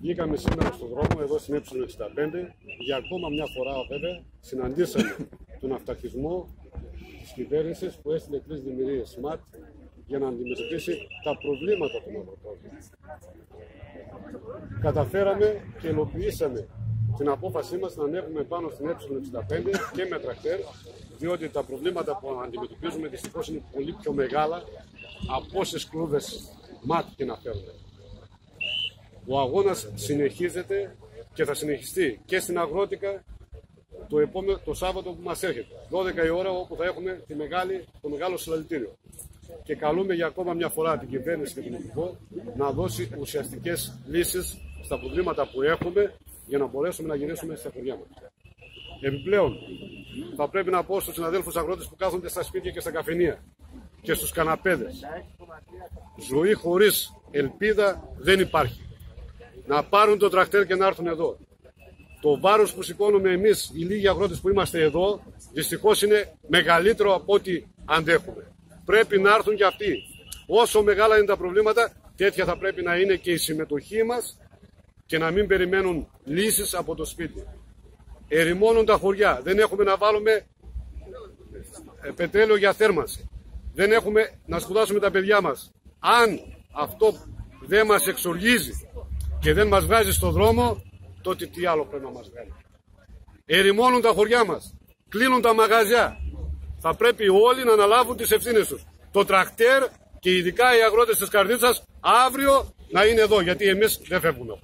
Βγήκαμε σήμερα στον δρόμο εδώ στην Ε65 για ακόμα μια φορά βέβαια συναντήσαμε τον αυταρχισμό της κυβέρνησης που έστειλε τρεις δημιουργίες SMART για να αντιμετωπίσει τα προβλήματα των αγροτών. Καταφέραμε και ελοποιήσαμε την απόφασή μας να ανέβουμε πάνω στην Ε65 και με τρακτέρ, διότι τα προβλήματα που αντιμετωπίζουμε δυστυχώς είναι πολύ πιο μεγάλα από όσες κλούδες μάτι και να φέρουμε. Ο αγώνας συνεχίζεται και θα συνεχιστεί και στην αγρότικα το, επόμενο, το Σάββατο που μας έρχεται. 12 η ώρα όπου θα έχουμε τη μεγάλη, το μεγάλο συλλαλητήριο. Και καλούμε για ακόμα μια φορά την κυβέρνηση και τον Υπουργό να δώσει ουσιαστικές λύσεις στα προβλήματα που έχουμε για να μπορέσουμε να γυρίσουμε στα χωριά μας. Επιπλέον, θα πρέπει να πω στους συναδέλφους αγρότες που κάθονται στα σπίτια και στα καφενεία και στους καναπέδες. Ζωή χωρίς ελπίδα δεν υπάρχει. Να πάρουν το τρακτέρ και να έρθουν εδώ. Το βάρος που σηκώνουμε εμείς οι λίγοι αγρότες που είμαστε εδώ δυστυχώς είναι μεγαλύτερο από ό,τι αντέχουμε. Πρέπει να έρθουν και αυτοί. Όσο μεγάλα είναι τα προβλήματα, τέτοια θα πρέπει να είναι και η συμμετοχή μας και να μην περιμένουν λύσεις από το σπίτι. Ερημώνουν τα χωριά. Δεν έχουμε να βάλουμε ε, πετρέλαιο για θέρμανση. Δεν έχουμε να σπουδάσουμε τα παιδιά μας. Αν αυτό δεν μας εξοργίζει και δεν μας βγάζει στο δρόμο, τότε τι άλλο πρέπει να μας βγάλει. Ερημώνουν τα χωριά μας. Κλείνουν τα μαγαζιά. Θα πρέπει όλοι να αναλάβουν τις ευθύνες τους. Το τρακτέρ και ειδικά οι αγρότες της Καρδίτσας αύριο να είναι εδώ γιατί εμείς δεν φεύγουμε.